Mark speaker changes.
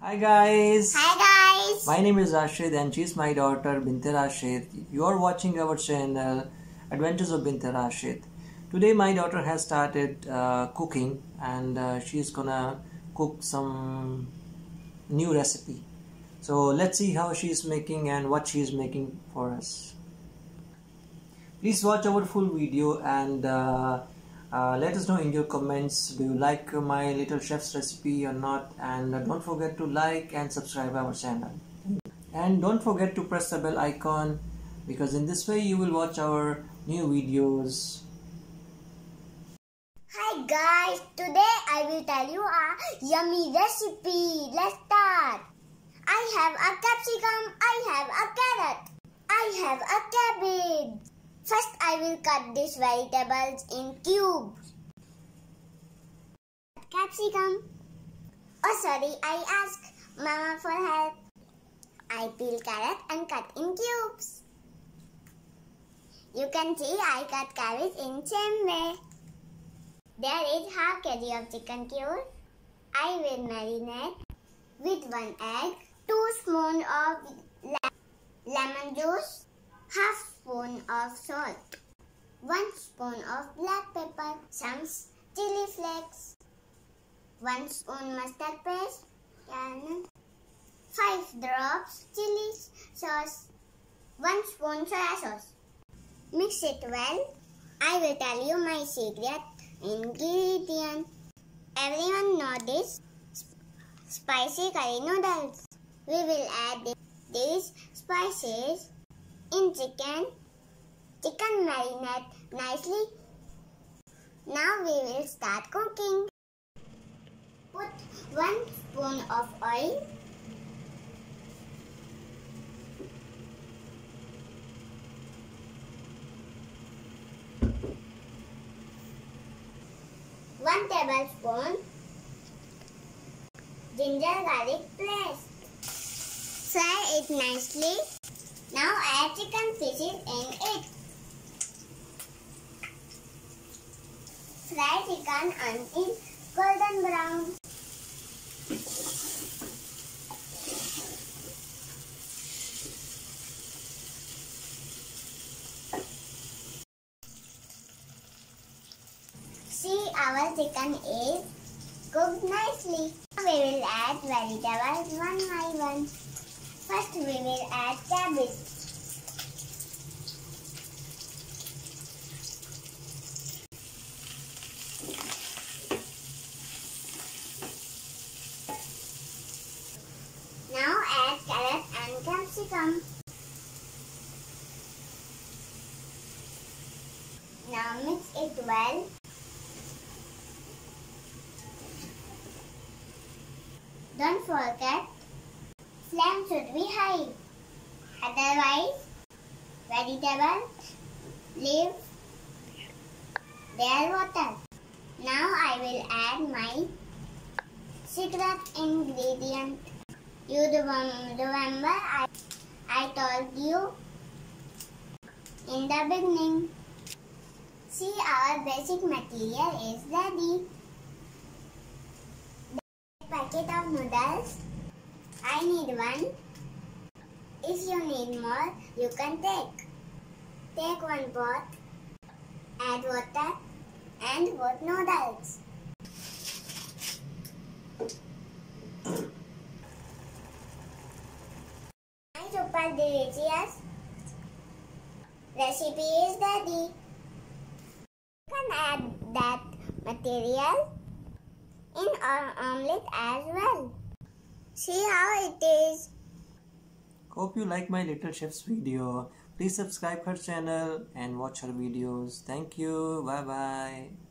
Speaker 1: Hi guys.
Speaker 2: Hi guys.
Speaker 1: My name is Rashid and she's my daughter Binte Rashid. You are watching our channel Adventures of Binte Rashid. Today my daughter has started uh, cooking and uh, she's gonna cook some new recipe. So let's see how she's making and what she's making for us. Please watch our full video and uh, uh, let us know in your comments do you like my little chef's recipe or not and uh, don't forget to like and subscribe our channel and don't forget to press the bell icon because in this way you will watch our new videos
Speaker 2: Hi guys, today I will tell you a yummy recipe. Let's start. I have a capsicum, I have a carrot, I have a. First I will cut these vegetables in cubes. Capsicum. Oh sorry, I ask mama for help. I peel carrot and cut in cubes. You can see I cut carrot in same way. There is half kg of chicken cube. I will marinate with one egg, two spoon of lemon juice, half spoon of salt, 1 spoon of black pepper, some chili flakes, 1 spoon mustard paste, and 5 drops chili sauce, 1 spoon soya sauce. Mix it well. I will tell you my secret ingredient. Everyone know this spicy curry noodles. We will add these spices in chicken. Chicken marinate nicely. Now we will start cooking. Put 1 spoon of oil. One tablespoon ginger garlic paste. Fry it nicely. Now add chicken pieces in it. Fry chicken until golden brown. See our chicken is cooked nicely. We will add vegetables one by one. First we will add cabbage. Now add carrot and capsicum. Now mix it well. Don't forget, flame should be high. Otherwise, vegetables leave their water. Now I will add my secret ingredient. You remember I, I told you in the beginning. See our basic material is ready packet of noodles. I need one. If you need more, you can take. Take one pot, add water and put noodles. My super delicious recipe is ready. You can add that material in our omelette as well. See how it is.
Speaker 1: Hope you like my little chef's video. Please subscribe her channel and watch her videos. Thank you. Bye bye.